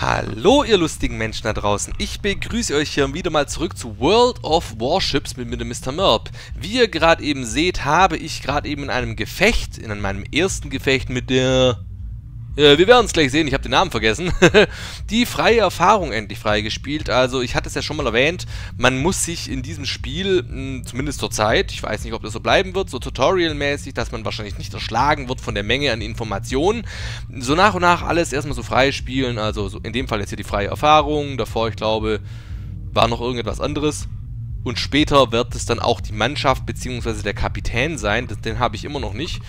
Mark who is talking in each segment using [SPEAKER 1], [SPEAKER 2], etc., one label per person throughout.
[SPEAKER 1] Hallo ihr lustigen Menschen da draußen, ich begrüße euch hier wieder mal zurück zu World of Warships mit, dem Mr. Merp. Wie ihr gerade eben seht, habe ich gerade eben in einem Gefecht, in meinem ersten Gefecht mit der äh, wir werden es gleich sehen, ich habe den Namen vergessen, die freie Erfahrung endlich freigespielt. Also ich hatte es ja schon mal erwähnt, man muss sich in diesem Spiel, mh, zumindest zur Zeit, ich weiß nicht, ob das so bleiben wird, so tutorialmäßig, dass man wahrscheinlich nicht erschlagen wird von der Menge an Informationen, so nach und nach alles erstmal so frei spielen. Also so in dem Fall jetzt hier die freie Erfahrung, davor, ich glaube, war noch irgendetwas anderes. Und später wird es dann auch die Mannschaft bzw. der Kapitän sein. Den habe ich immer noch nicht.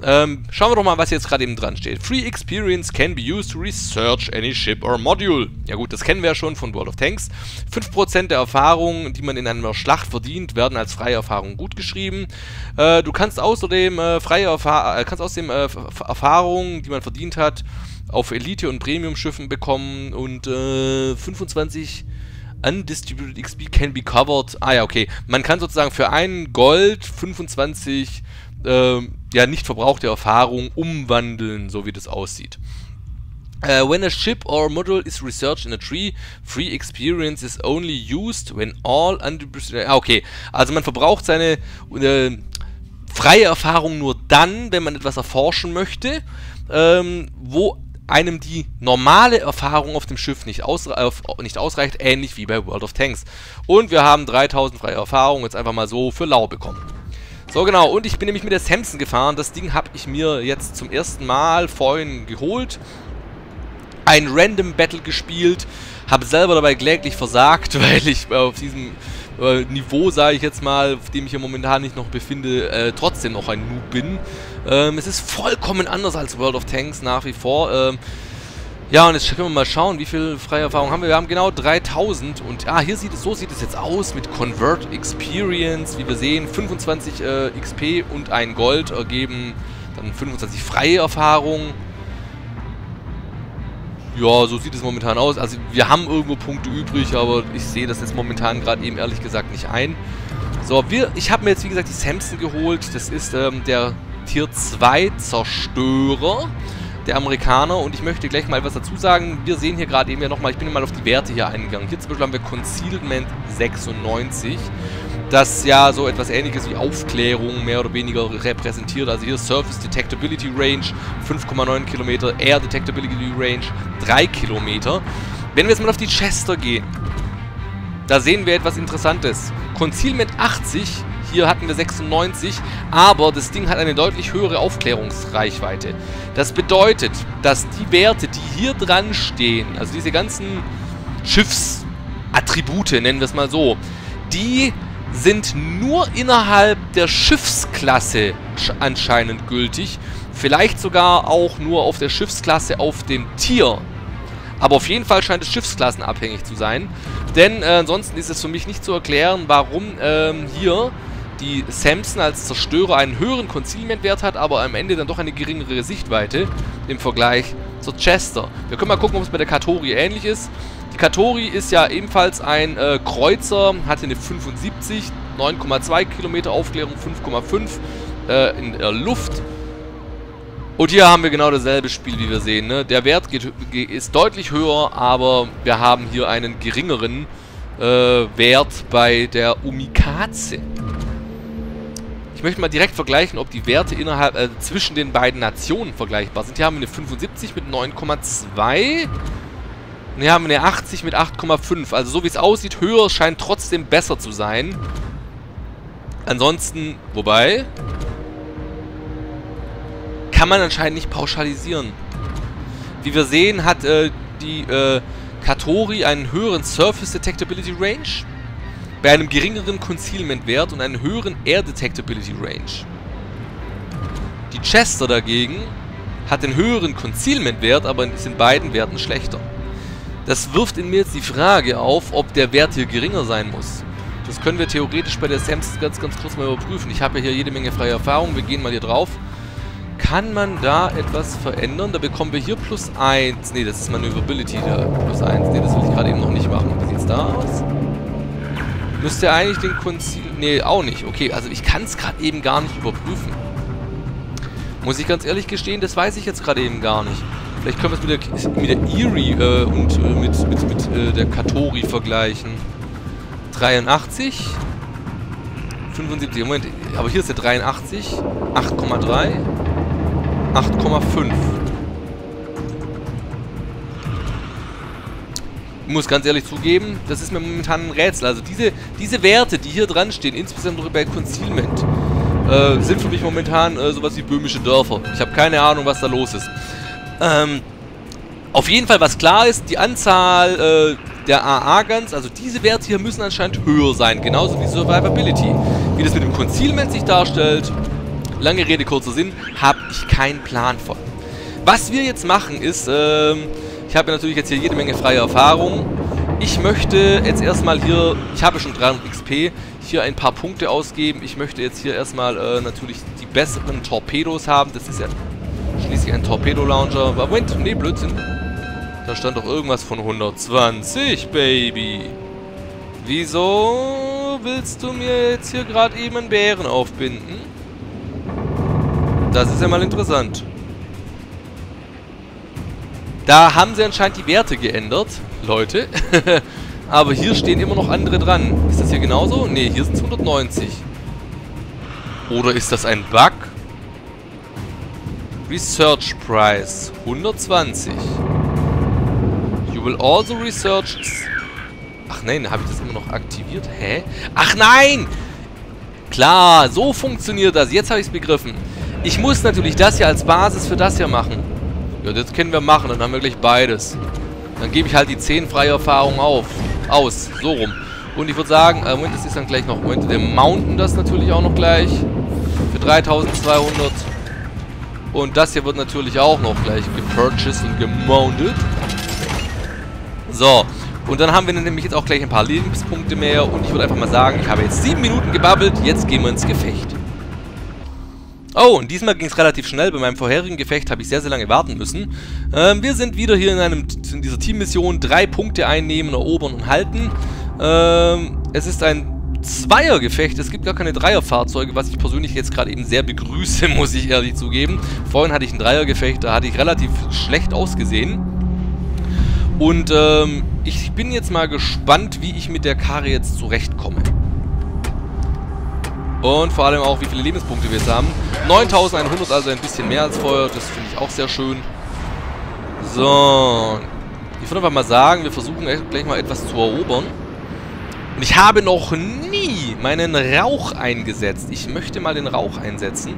[SPEAKER 1] Ähm, schauen wir doch mal, was jetzt gerade eben dran steht. Free Experience can be used to research any ship or module. Ja gut, das kennen wir ja schon von World of Tanks. 5% der Erfahrungen, die man in einer Schlacht verdient, werden als freie Erfahrung gutgeschrieben. Äh, du kannst außerdem äh, freie Erfa äh, kannst außerdem äh, Erfahrungen, die man verdient hat, auf Elite- und Premium-Schiffen bekommen und 25 äh, Undistributed XP can be covered. Ah ja, okay. Man kann sozusagen für ein Gold 25 äh, ja, nicht verbrauchte Erfahrung umwandeln, so wie das aussieht. Uh, when a ship or module is researched in a tree, free experience is only used when all undistributed... Ah, okay. Also man verbraucht seine äh, freie Erfahrung nur dann, wenn man etwas erforschen möchte, ähm, wo einem die normale Erfahrung auf dem Schiff nicht, ausre äh, nicht ausreicht, ähnlich wie bei World of Tanks. Und wir haben 3000 freie Erfahrung jetzt einfach mal so für lau bekommen. So genau, und ich bin nämlich mit der Samson gefahren. Das Ding habe ich mir jetzt zum ersten Mal vorhin geholt. Ein Random Battle gespielt. Habe selber dabei kläglich versagt, weil ich auf diesem äh, Niveau, sage ich jetzt mal, auf dem ich hier momentan nicht noch befinde, äh, trotzdem noch ein Noob bin. Ähm, es ist vollkommen anders als World of Tanks nach wie vor. Ähm, ja, und jetzt können wir mal schauen, wie viel freie Erfahrung haben wir. Wir haben genau 3000 und ah, hier sieht es, so sieht es jetzt aus mit Convert Experience. Wie wir sehen, 25 äh, XP und ein Gold ergeben dann 25 freie Erfahrung. Ja, so sieht es momentan aus. Also wir haben irgendwo Punkte übrig, aber ich sehe das jetzt momentan gerade eben ehrlich gesagt nicht ein. So, wir, ich habe mir jetzt wie gesagt die Samson geholt. Das ist ähm, der Tier 2 Zerstörer der Amerikaner und ich möchte gleich mal was dazu sagen. Wir sehen hier gerade eben ja nochmal, ich bin mal auf die Werte hier eingegangen. Hier zum Beispiel haben wir Concealment 96 das ja so etwas ähnliches wie Aufklärung mehr oder weniger repräsentiert. Also hier Surface Detectability Range 5,9 Kilometer, Air Detectability Range 3 Kilometer. Wenn wir jetzt mal auf die Chester gehen, da sehen wir etwas Interessantes. Concealment 80, hier hatten wir 96, aber das Ding hat eine deutlich höhere Aufklärungsreichweite. Das bedeutet, dass die Werte, die hier dran stehen, also diese ganzen Schiffsattribute, nennen wir es mal so, die sind nur innerhalb der Schiffsklasse anscheinend gültig. Vielleicht sogar auch nur auf der Schiffsklasse auf dem Tier. Aber auf jeden Fall scheint es schiffsklassenabhängig zu sein. Denn äh, ansonsten ist es für mich nicht zu erklären, warum ähm, hier die Samson als Zerstörer einen höheren Concealment-Wert hat, aber am Ende dann doch eine geringere Sichtweite im Vergleich zur Chester. Wir können mal gucken, ob es bei der Katori ähnlich ist. Katori ist ja ebenfalls ein äh, Kreuzer, hatte eine 75, 9,2 Kilometer Aufklärung, 5,5 äh, in der Luft. Und hier haben wir genau dasselbe Spiel, wie wir sehen. Ne? Der Wert geht, ist deutlich höher, aber wir haben hier einen geringeren äh, Wert bei der Umikaze. Ich möchte mal direkt vergleichen, ob die Werte innerhalb äh, zwischen den beiden Nationen vergleichbar sind. Hier haben wir eine 75 mit 9,2 und hier haben wir eine 80 mit 8,5. Also so wie es aussieht, höher scheint trotzdem besser zu sein. Ansonsten, wobei, kann man anscheinend nicht pauschalisieren. Wie wir sehen, hat äh, die äh, Katori einen höheren Surface Detectability Range bei einem geringeren Concealment Wert und einen höheren Air Detectability Range. Die Chester dagegen hat den höheren Concealment Wert, aber ist in beiden Werten schlechter. Das wirft in mir jetzt die Frage auf, ob der Wert hier geringer sein muss. Das können wir theoretisch bei der Sams ganz, ganz kurz mal überprüfen. Ich habe ja hier jede Menge freie Erfahrung. Wir gehen mal hier drauf. Kann man da etwas verändern? Da bekommen wir hier plus 1. Ne, das ist Manöverability, da plus 1. Ne, das will ich gerade eben noch nicht machen. Wie sieht's da aus? Müsste eigentlich den Konzil... Ne, auch nicht. Okay, also ich kann es gerade eben gar nicht überprüfen. Muss ich ganz ehrlich gestehen, das weiß ich jetzt gerade eben gar nicht. Vielleicht können wir es mit der, mit der Erie äh, und äh, mit, mit, mit äh, der Katori vergleichen. 83. 75, Moment, aber hier ist der 83. 8,3. 8,5. Muss ganz ehrlich zugeben, das ist mir momentan ein Rätsel. Also diese, diese Werte, die hier dran stehen, insbesondere bei Concealment, äh, sind für mich momentan äh, sowas wie böhmische Dörfer. Ich habe keine Ahnung, was da los ist. Ähm, auf jeden Fall, was klar ist, die Anzahl äh, der AA-Guns, also diese Werte hier müssen anscheinend höher sein, genauso wie Survivability. Wie das mit dem Concealment sich darstellt, lange Rede, kurzer Sinn, habe ich keinen Plan von. Was wir jetzt machen ist, ähm, ich habe natürlich jetzt hier jede Menge freie Erfahrung. Ich möchte jetzt erstmal hier, ich habe schon 300 XP, hier ein paar Punkte ausgeben. Ich möchte jetzt hier erstmal äh, natürlich die besseren Torpedos haben. Das ist ja schließlich ein Torpedo-Launcher. Moment, nee, Blödsinn. Da stand doch irgendwas von 120, Baby. Wieso willst du mir jetzt hier gerade eben einen Bären aufbinden? Das ist ja mal interessant. Da haben sie anscheinend die Werte geändert, Leute. Aber hier stehen immer noch andere dran. Ist das hier genauso? Ne, hier sind es 190. Oder ist das ein Bug? Research Price 120. You will also research... Ach nein, habe ich das immer noch aktiviert? Hä? Ach nein! Klar, so funktioniert das. Jetzt habe ich es begriffen. Ich muss natürlich das hier als Basis für das hier machen. Ja, das können wir machen. Dann haben wir gleich beides. Dann gebe ich halt die 10 freie Erfahrungen auf. Aus. So rum. Und ich würde sagen, äh, Moment, das ist dann gleich noch, Moment, wir mounten das natürlich auch noch gleich. Für 3200. Und das hier wird natürlich auch noch gleich gepurchased und gemountet. So. Und dann haben wir nämlich jetzt auch gleich ein paar Lebenspunkte mehr. Und ich würde einfach mal sagen, ich habe jetzt 7 Minuten gebabbelt. Jetzt gehen wir ins Gefecht. Oh, und diesmal ging es relativ schnell. Bei meinem vorherigen Gefecht habe ich sehr, sehr lange warten müssen. Ähm, wir sind wieder hier in, einem, in dieser Teammission. Drei Punkte einnehmen, erobern und halten. Ähm, es ist ein Zweiergefecht. Es gibt gar keine Dreierfahrzeuge, was ich persönlich jetzt gerade eben sehr begrüße, muss ich ehrlich zugeben. Vorhin hatte ich ein Dreiergefecht, da hatte ich relativ schlecht ausgesehen. Und ähm, ich bin jetzt mal gespannt, wie ich mit der Karre jetzt zurechtkomme. Und vor allem auch, wie viele Lebenspunkte wir jetzt haben. 9100, also ein bisschen mehr als vorher. Das finde ich auch sehr schön. So. Ich würde einfach mal sagen, wir versuchen gleich mal etwas zu erobern. Und ich habe noch nie meinen Rauch eingesetzt. Ich möchte mal den Rauch einsetzen.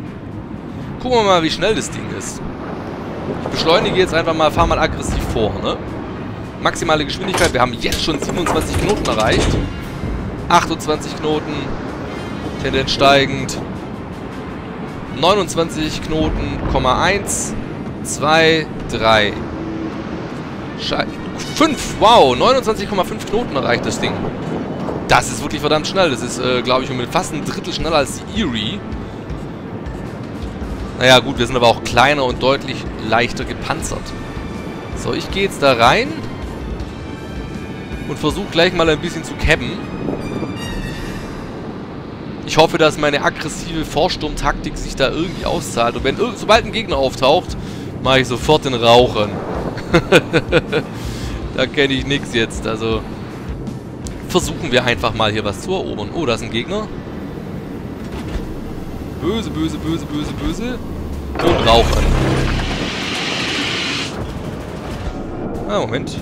[SPEAKER 1] Gucken wir mal, wie schnell das Ding ist. Ich beschleunige jetzt einfach mal, fahre mal aggressiv vor, ne? Maximale Geschwindigkeit, wir haben jetzt schon 27 Knoten erreicht. 28 Knoten. Tendenz steigend. 29 Knoten, 1, 2, 3. Schei 5, wow, 29,5 Knoten erreicht das Ding. Das ist wirklich verdammt schnell. Das ist, äh, glaube ich, um fast ein Drittel schneller als die Erie. Naja, gut, wir sind aber auch kleiner und deutlich leichter gepanzert. So, ich gehe jetzt da rein und versuche gleich mal ein bisschen zu cabben. Ich hoffe, dass meine aggressive Vorsturmtaktik sich da irgendwie auszahlt. Und wenn sobald ein Gegner auftaucht, mache ich sofort den Rauchern. da kenne ich nichts jetzt. Also versuchen wir einfach mal hier was zu erobern. Oh, da ist ein Gegner. Böse, böse, böse, böse, böse. Und rauchen. Ah, Moment.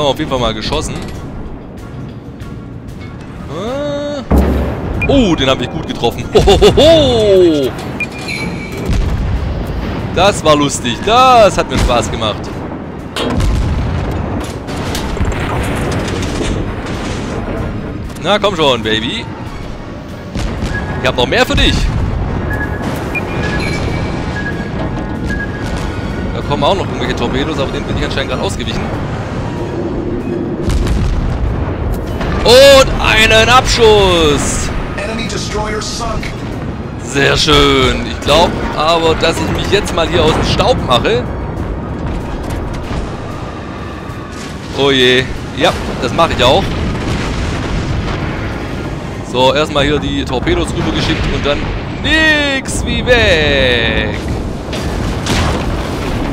[SPEAKER 1] Haben wir auf jeden Fall mal geschossen. Ah. Oh, den habe ich gut getroffen. Hohoho. Das war lustig. Das hat mir Spaß gemacht. Na, komm schon, Baby. Ich habe noch mehr für dich. Da kommen auch noch irgendwelche Torpedos, aber den bin ich anscheinend gerade ausgewichen. Und einen Abschuss. Sehr schön. Ich glaube aber, dass ich mich jetzt mal hier aus dem Staub mache. Oh je. Ja, das mache ich auch. So, erstmal hier die Torpedos rübergeschickt und dann nix wie weg.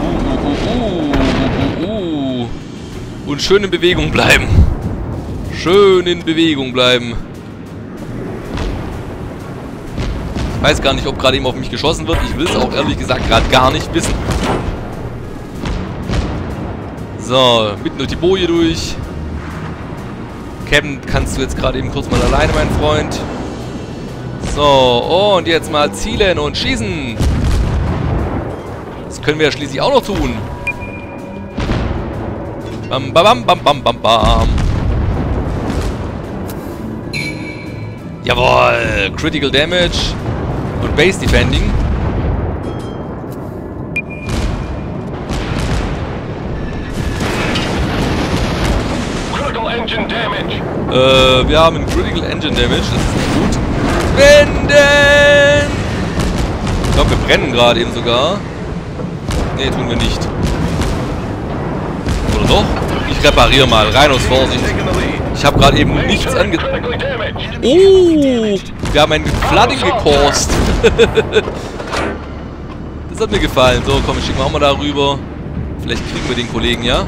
[SPEAKER 1] Uh, uh, uh, uh, uh, uh. Und schön in Bewegung bleiben. Schön in Bewegung bleiben. Ich weiß gar nicht, ob gerade eben auf mich geschossen wird. Ich will es auch ehrlich gesagt gerade gar nicht wissen. So, mitten durch die Boje durch. Kevin, kannst du jetzt gerade eben kurz mal alleine, mein Freund. So, und jetzt mal zielen und schießen. Das können wir ja schließlich auch noch tun. Bam, bam, bam, bam, bam, bam. Jawohl, Critical Damage und Base Defending. Äh, wir haben Critical Engine Damage, das ist nicht gut. Wenden! Ich glaube, wir brennen gerade eben sogar. Ne, tun wir nicht. Oder doch? Ich repariere mal, rein aus Vorsicht. Ich habe gerade eben nichts ange... Oh! Wir haben ein Flooding gekorst. das hat mir gefallen. So, komm, schicken wir auch mal darüber. Vielleicht kriegen wir den Kollegen, ja?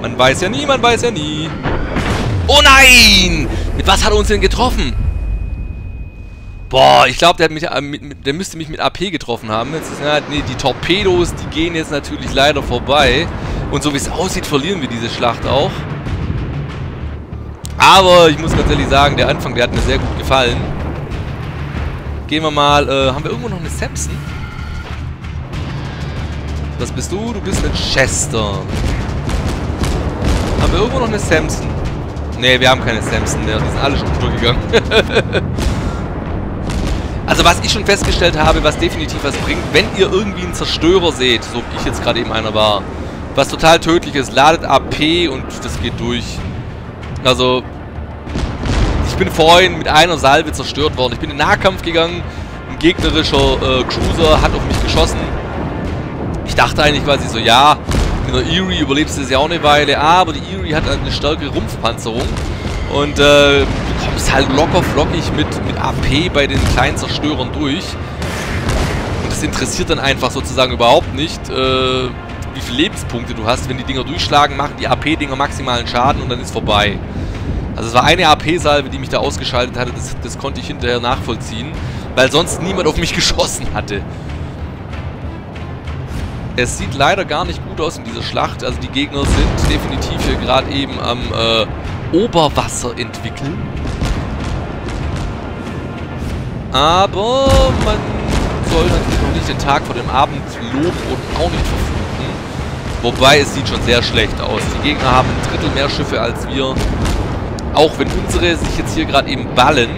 [SPEAKER 1] Man weiß ja nie, man weiß ja nie. Oh nein! Mit was hat er uns denn getroffen? Boah, ich glaube, der, äh, der müsste mich mit AP getroffen haben. Jetzt ist, ja, nee, die Torpedos, die gehen jetzt natürlich leider vorbei. Und so wie es aussieht, verlieren wir diese Schlacht auch. Aber ich muss ganz ehrlich sagen, der Anfang, der hat mir sehr gut gefallen. Gehen wir mal, äh, haben wir irgendwo noch eine Samson? Das bist du, du bist eine Chester. Haben wir irgendwo noch eine Samson? Ne, wir haben keine Samson mehr. Die sind alle schon untergegangen. also was ich schon festgestellt habe, was definitiv was bringt, wenn ihr irgendwie einen Zerstörer seht, so wie ich jetzt gerade eben einer war, was total tödlich ist, ladet AP und das geht durch. Also, ich bin vorhin mit einer Salve zerstört worden. Ich bin in den Nahkampf gegangen, ein gegnerischer äh, Cruiser hat auf mich geschossen. Ich dachte eigentlich quasi so, ja, mit der Erie überlebst du es ja auch eine Weile, aber die Erie hat eine stärkere Rumpfpanzerung und äh, du kommst halt locker flockig mit, mit AP bei den kleinen Zerstörern durch. Und das interessiert dann einfach sozusagen überhaupt nicht, äh, wie viele Lebenspunkte du hast. Wenn die Dinger durchschlagen, machen die AP-Dinger maximalen Schaden und dann ist vorbei. Also es war eine AP-Salve, die mich da ausgeschaltet hatte, das, das konnte ich hinterher nachvollziehen, weil sonst niemand auf mich geschossen hatte. Es sieht leider gar nicht gut aus in dieser Schlacht. Also die Gegner sind definitiv hier gerade eben am äh, Oberwasser entwickeln. Aber man soll natürlich noch nicht den Tag vor dem Abend loben und auch nicht verfluchen. Wobei es sieht schon sehr schlecht aus. Die Gegner haben ein Drittel mehr Schiffe als wir. Auch wenn unsere sich jetzt hier gerade eben ballen.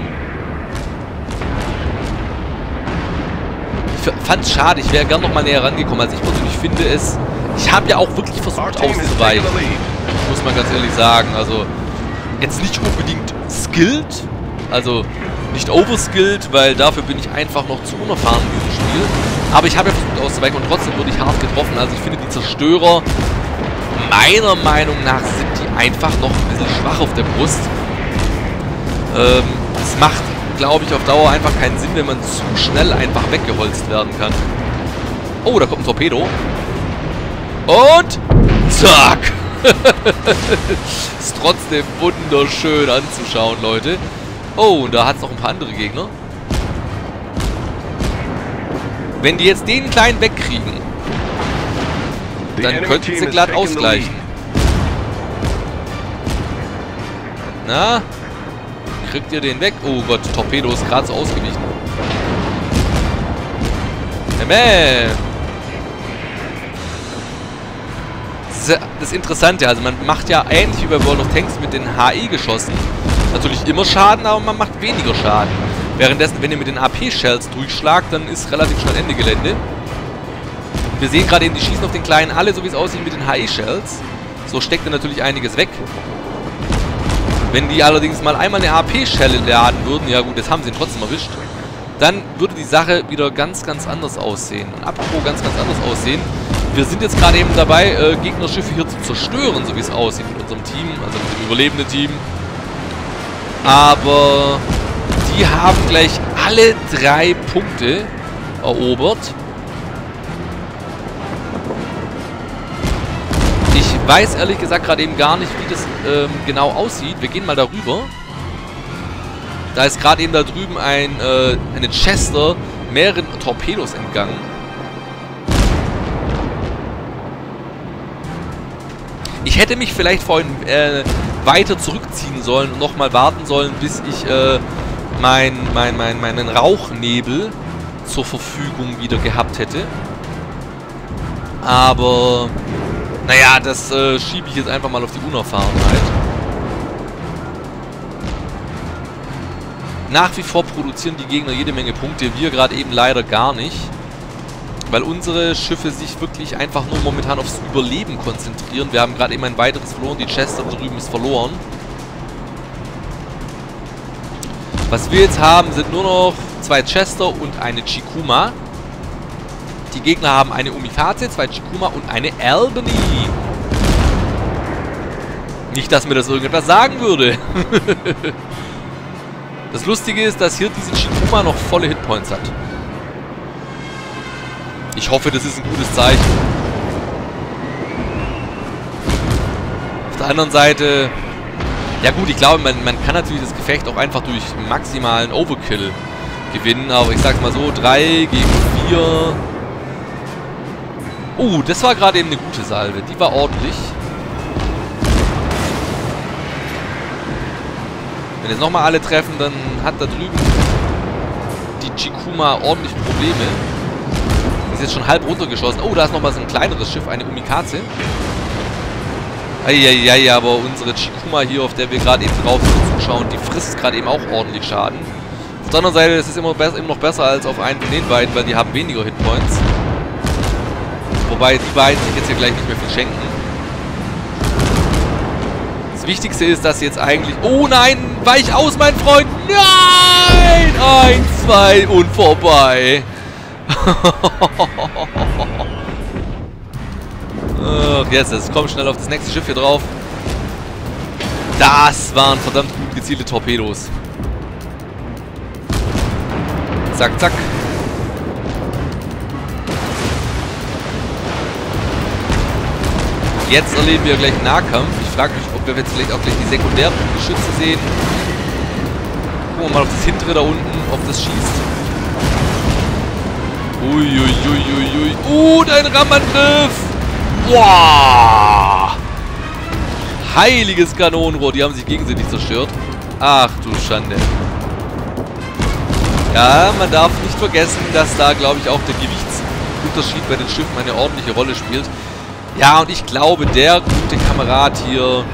[SPEAKER 1] fand es schade. Ich wäre gern noch mal näher rangekommen. Also ich persönlich finde es... Ich habe ja auch wirklich versucht auszuweichen. Muss man ganz ehrlich sagen. Also jetzt nicht unbedingt skilled. Also nicht overskilled, weil dafür bin ich einfach noch zu unerfahren in diesem Spiel. Aber ich habe ja versucht auszuweichen und trotzdem wurde ich hart getroffen. Also ich finde die Zerstörer meiner Meinung nach sind einfach noch ein bisschen schwach auf der Brust. Ähm, es macht glaube ich, auf Dauer einfach keinen Sinn, wenn man zu schnell einfach weggeholzt werden kann. Oh, da kommt ein Torpedo. Und zack! Ist trotzdem wunderschön anzuschauen, Leute. Oh, und da hat es noch ein paar andere Gegner. Wenn die jetzt den kleinen wegkriegen, dann könnten sie glatt ausgleichen. Na, Kriegt ihr den weg? Oh Gott, Torpedo ist gerade so ausgewichen. Mäh. Das Interessante, also man macht ja ähnlich wie bei World of Tanks mit den HE geschossen. Natürlich immer Schaden, aber man macht weniger Schaden. Währenddessen, wenn ihr mit den AP-Shells durchschlagt, dann ist relativ schnell Ende Gelände. Wir sehen gerade eben, die schießen auf den Kleinen alle, so wie es aussieht mit den HE-Shells. So steckt er natürlich einiges weg. Wenn die allerdings mal einmal eine AP-Schelle laden würden, ja gut, jetzt haben sie ihn trotzdem erwischt, dann würde die Sache wieder ganz, ganz anders aussehen. Und apropos ganz, ganz anders aussehen, wir sind jetzt gerade eben dabei, äh, Gegnerschiffe hier zu zerstören, so wie es aussieht mit unserem Team, also mit dem überlebenden Team. Aber die haben gleich alle drei Punkte erobert. Weiß ehrlich gesagt gerade eben gar nicht, wie das ähm, genau aussieht. Wir gehen mal darüber. Da ist gerade eben da drüben ein, äh, eine Chester mehreren Torpedos entgangen. Ich hätte mich vielleicht vorhin äh, weiter zurückziehen sollen und nochmal warten sollen, bis ich äh, mein, mein, mein, meinen Rauchnebel zur Verfügung wieder gehabt hätte. Aber, naja, das äh, schiebe ich jetzt einfach mal auf die Unerfahrenheit. Nach wie vor produzieren die Gegner jede Menge Punkte, wir gerade eben leider gar nicht. Weil unsere Schiffe sich wirklich einfach nur momentan aufs Überleben konzentrieren. Wir haben gerade eben ein weiteres verloren, die Chester drüben ist verloren. Was wir jetzt haben, sind nur noch zwei Chester und eine Chikuma. Die Gegner haben eine Umikaze, zwei Chikuma und eine Albany. Nicht, dass mir das irgendetwas sagen würde. das Lustige ist, dass hier diese Chikuma noch volle Hitpoints hat. Ich hoffe, das ist ein gutes Zeichen. Auf der anderen Seite ja gut, ich glaube, man, man kann natürlich das Gefecht auch einfach durch maximalen Overkill gewinnen. Aber ich sag's mal so, 3 gegen 4. Uh, das war gerade eben eine gute Salve. Die war ordentlich. Wenn jetzt nochmal alle treffen, dann hat da drüben die Chikuma ordentlich Probleme. Ist jetzt schon halb runtergeschossen. Oh, da ist nochmal so ein kleineres Schiff, eine Umikaze. Eieiei, aber unsere Chikuma hier, auf der wir gerade eben drauf zuschauen, die frisst gerade eben auch ordentlich Schaden. Auf der anderen Seite ist es immer, immer noch besser als auf einen von den beiden, weil die haben weniger Hitpoints. Wobei die beiden sich jetzt hier gleich nicht mehr viel schenken. Das Wichtigste ist, dass jetzt eigentlich... Oh nein, weich aus, mein Freund! Nein! Eins, zwei und vorbei. Ach, jetzt, jetzt komm schnell auf das nächste Schiff hier drauf. Das waren verdammt gut gezielte Torpedos. Zack, zack. Jetzt erleben wir gleich einen Nahkampf. Ich frage mich, ob wir jetzt vielleicht auch gleich die sekundären Geschütze sehen. Gucken wir mal auf das hintere da unten, ob das schießt. Uiuiuiui. Uh, dein Rammangriff! Boah! Heiliges Kanonenrohr, die haben sich gegenseitig zerstört. Ach du Schande. Ja, man darf nicht vergessen, dass da, glaube ich, auch der Gewichtsunterschied bei den Schiffen eine ordentliche Rolle spielt. Ja, und ich glaube, der gute Kamerad hier,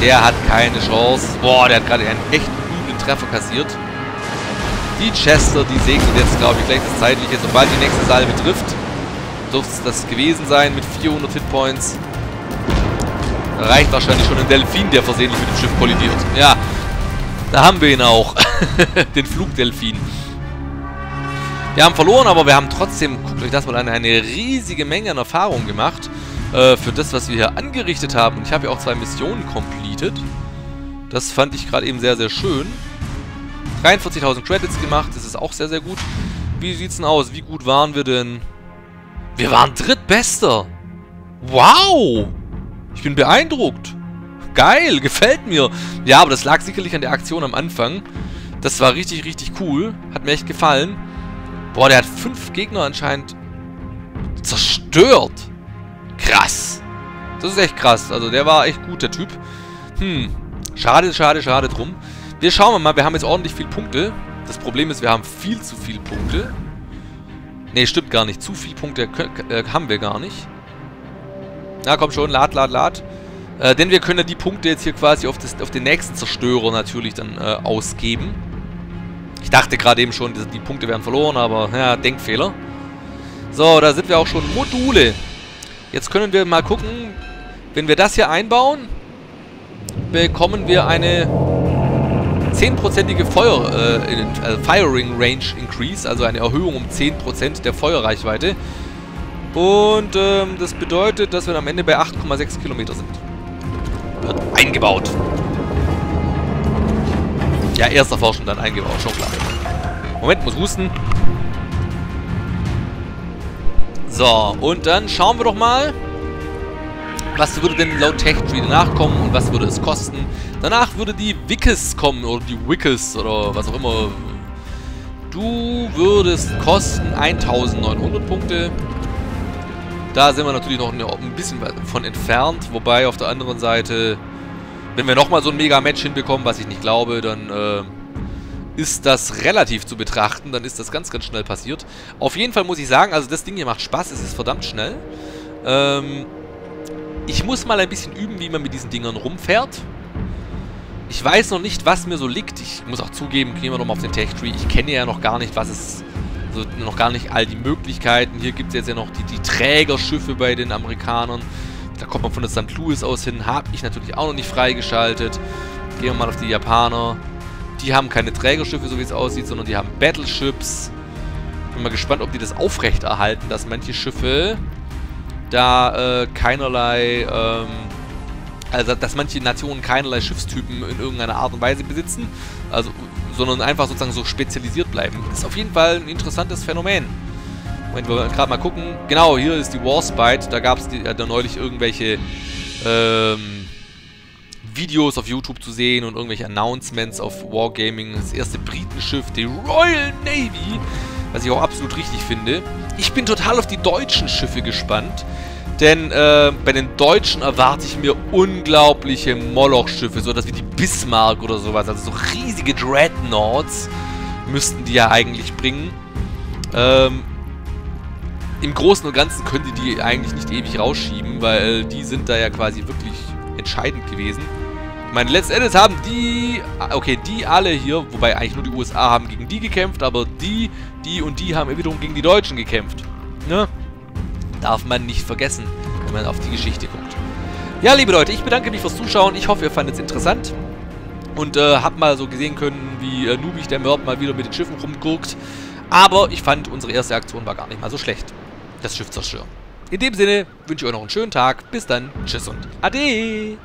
[SPEAKER 1] der hat keine Chance. Boah, der hat gerade einen echt üblen Treffer kassiert. Die Chester, die segnen jetzt, glaube ich, gleich das Zeitliche, sobald die nächste Salve trifft dürfte es das gewesen sein mit 400 Hitpoints. Reicht wahrscheinlich schon ein Delfin, der versehentlich mit dem Schiff kollidiert. Ja, da haben wir ihn auch. Den Flugdelfin. Wir haben verloren, aber wir haben trotzdem, guckt euch das mal an, eine riesige Menge an Erfahrung gemacht. Äh, für das, was wir hier angerichtet haben. Und ich habe ja auch zwei Missionen completed. Das fand ich gerade eben sehr, sehr schön. 43.000 Credits gemacht, das ist auch sehr, sehr gut. Wie sieht's denn aus? Wie gut waren wir denn? Wir waren drittbester. Wow. Ich bin beeindruckt. Geil, gefällt mir. Ja, aber das lag sicherlich an der Aktion am Anfang. Das war richtig, richtig cool. Hat mir echt gefallen. Boah, der hat fünf Gegner anscheinend zerstört. Krass. Das ist echt krass. Also der war echt gut, der Typ. Hm. Schade, schade, schade drum. Wir schauen mal. Wir haben jetzt ordentlich viele Punkte. Das Problem ist, wir haben viel zu viele Punkte. Ne, stimmt gar nicht. Zu viele Punkte äh, haben wir gar nicht. Na komm schon, lad, lad, lad. Äh, denn wir können ja die Punkte jetzt hier quasi auf, das, auf den nächsten Zerstörer natürlich dann äh, ausgeben. Ich dachte gerade eben schon, die, die Punkte wären verloren, aber ja, Denkfehler. So, da sind wir auch schon. Module. Jetzt können wir mal gucken, wenn wir das hier einbauen, bekommen wir eine 10%ige Feuer, äh, also Firing Range Increase, also eine Erhöhung um 10% der Feuerreichweite. Und ähm, das bedeutet, dass wir am Ende bei 8,6 Kilometer sind. Wird eingebaut. Ja, erst erforschen, dann eingebaut, schon klar. Moment, muss husten. So, und dann schauen wir doch mal, was würde denn laut TechTree danach kommen und was würde es kosten. Danach würde die Wickes kommen, oder die Wickes, oder was auch immer. Du würdest kosten 1900 Punkte. Da sind wir natürlich noch ein bisschen von entfernt, wobei auf der anderen Seite, wenn wir nochmal so ein Mega-Match hinbekommen, was ich nicht glaube, dann äh, ist das relativ zu betrachten, dann ist das ganz, ganz schnell passiert. Auf jeden Fall muss ich sagen, also das Ding hier macht Spaß, es ist verdammt schnell. Ähm, ich muss mal ein bisschen üben, wie man mit diesen Dingern rumfährt. Ich weiß noch nicht, was mir so liegt. Ich muss auch zugeben, gehen wir nochmal auf den Tech-Tree. Ich kenne ja noch gar nicht, was es... Also noch gar nicht all die Möglichkeiten. Hier gibt es jetzt ja noch die, die Trägerschiffe bei den Amerikanern. Da kommt man von der St. Louis aus hin. Habe ich natürlich auch noch nicht freigeschaltet. Gehen wir mal auf die Japaner. Die haben keine Trägerschiffe, so wie es aussieht, sondern die haben Battleships. Bin mal gespannt, ob die das aufrechterhalten, dass manche Schiffe da äh, keinerlei, ähm, also dass manche Nationen keinerlei Schiffstypen in irgendeiner Art und Weise besitzen, also, sondern einfach sozusagen so spezialisiert bleiben. Ist auf jeden Fall ein interessantes Phänomen. Moment, wir gerade mal gucken. Genau, hier ist die Warspite. Da gab es äh, da neulich irgendwelche ähm, Videos auf YouTube zu sehen und irgendwelche Announcements auf Wargaming. Das erste Britenschiff, die Royal Navy, was ich auch absolut richtig finde. Ich bin total auf die deutschen Schiffe gespannt. Denn äh, bei den Deutschen erwarte ich mir unglaubliche Moloch-Schiffe, so dass wie die Bismarck oder sowas. Also so riesige Dreadnoughts müssten die ja eigentlich bringen. Ähm, Im Großen und Ganzen können die die eigentlich nicht ewig rausschieben, weil die sind da ja quasi wirklich entscheidend gewesen. Meine, letztendlich haben die, okay, die alle hier, wobei eigentlich nur die USA haben gegen die gekämpft, aber die, die und die haben wiederum gegen die Deutschen gekämpft. Ne? Darf man nicht vergessen, wenn man auf die Geschichte guckt. Ja, liebe Leute, ich bedanke mich fürs Zuschauen. Ich hoffe, ihr fandet es interessant. Und äh, habt mal so gesehen können, wie äh, Nubich der Mörb mal wieder mit den Schiffen rumguckt. Aber ich fand, unsere erste Aktion war gar nicht mal so schlecht. Das Schiff zerstören. In dem Sinne wünsche ich euch noch einen schönen Tag. Bis dann. Tschüss und Ade.